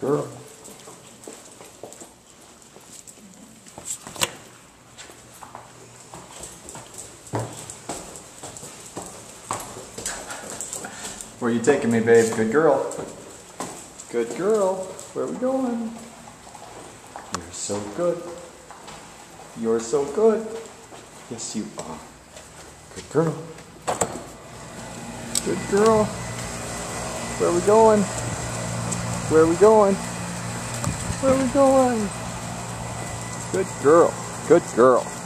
girl. Where you taking me, babe? Good girl. Good girl. Where are we going? You're so good. You're so good. Yes, you are. Good girl. Good girl. Where are we going? Where are we going? Where are we going? Good girl. Good girl.